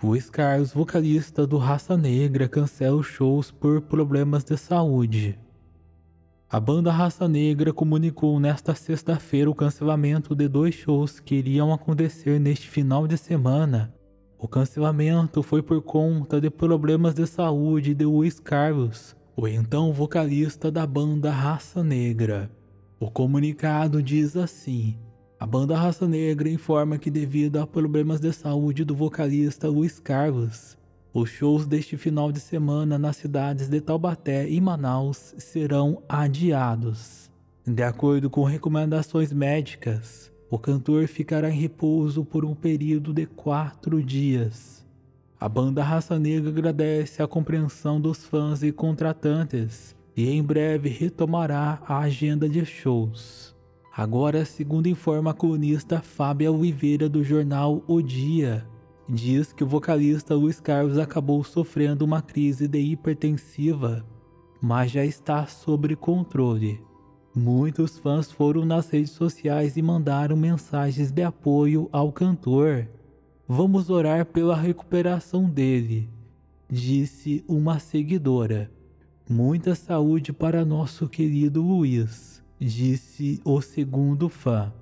Luiz Carlos, vocalista do Raça Negra, cancela os shows por problemas de saúde. A banda Raça Negra comunicou nesta sexta-feira o cancelamento de dois shows que iriam acontecer neste final de semana. O cancelamento foi por conta de problemas de saúde de Luiz Carlos, o então vocalista da banda Raça Negra. O comunicado diz assim: a banda Raça Negra informa que, devido a problemas de saúde do vocalista Luiz Carlos, os shows deste final de semana nas cidades de Taubaté e Manaus serão adiados. De acordo com recomendações médicas, o cantor ficará em repouso por um período de quatro dias. A banda Raça Negra agradece a compreensão dos fãs e contratantes e em breve retomará a agenda de shows. Agora, segundo informa a colunista Fábia Oliveira do jornal O Dia, diz que o vocalista Luiz Carlos acabou sofrendo uma crise de hipertensiva, mas já está sob controle. Muitos fãs foram nas redes sociais e mandaram mensagens de apoio ao cantor. Vamos orar pela recuperação dele, disse uma seguidora. Muita saúde para nosso querido Luiz, disse o segundo fã.